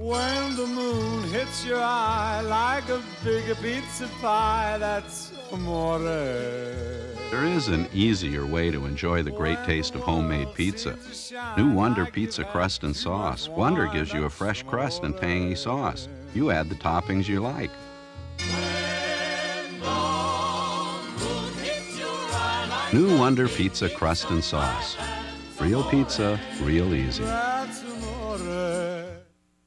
When the moon hits your eye like a big pizza pie, that's amore. There is an easier way to enjoy the great taste of homemade pizza. New Wonder Pizza Crust and Sauce. Wonder gives you a fresh crust and tangy sauce. You add the toppings you like. New Wonder Pizza Crust and Sauce. Real pizza, real easy.